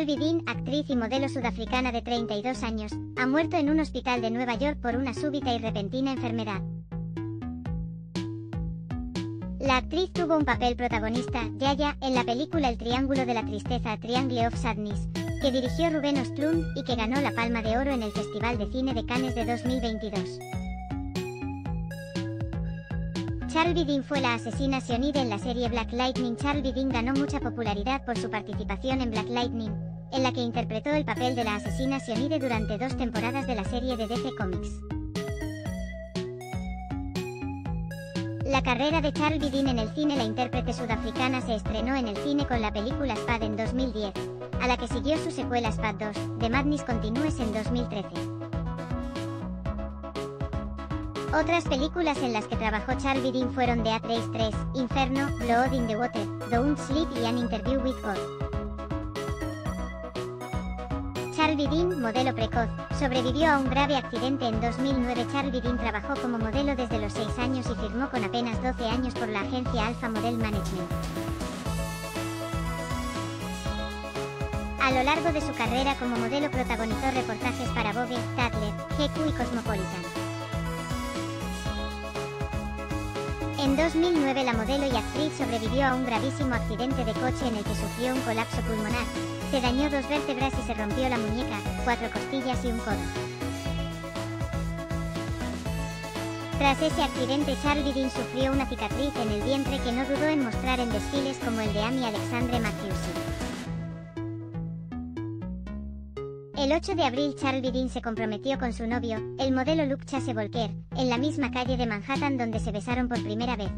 Charlie Dean, actriz y modelo sudafricana de 32 años, ha muerto en un hospital de Nueva York por una súbita y repentina enfermedad. La actriz tuvo un papel protagonista, Yaya, en la película El Triángulo de la Tristeza, Triangle of Sadness, que dirigió Rubén Ostlund y que ganó la Palma de Oro en el Festival de Cine de Cannes de 2022. Charlie Dean fue la asesina Sionide en la serie Black Lightning. Charlie Dean ganó mucha popularidad por su participación en Black Lightning, en la que interpretó el papel de la asesina Sionide durante dos temporadas de la serie de DC Comics. La carrera de Charlie Dean en el cine La intérprete sudafricana se estrenó en el cine con la película Spad en 2010, a la que siguió su secuela Spad 2, The Madness Continues en 2013. Otras películas en las que trabajó Charlie Dean fueron The A-Trace 3, Inferno, Blood in the Water, Don't Sleep y An Interview with God. Charlie Dean, modelo precoz, sobrevivió a un grave accidente en 2009. Charlie Dean trabajó como modelo desde los 6 años y firmó con apenas 12 años por la agencia Alpha Model Management. A lo largo de su carrera como modelo protagonizó reportajes para Vogue, Tatler, GQ y Cosmopolitan. En 2009 la modelo y actriz sobrevivió a un gravísimo accidente de coche en el que sufrió un colapso pulmonar, se dañó dos vértebras y se rompió la muñeca, cuatro costillas y un codo. Tras ese accidente Charlie Dean sufrió una cicatriz en el vientre que no dudó en mostrar en desfiles como el de Amy Alexandre Matthews. El 8 de abril Charlie Dean se comprometió con su novio, el modelo Luke Chase Volker, en la misma calle de Manhattan donde se besaron por primera vez.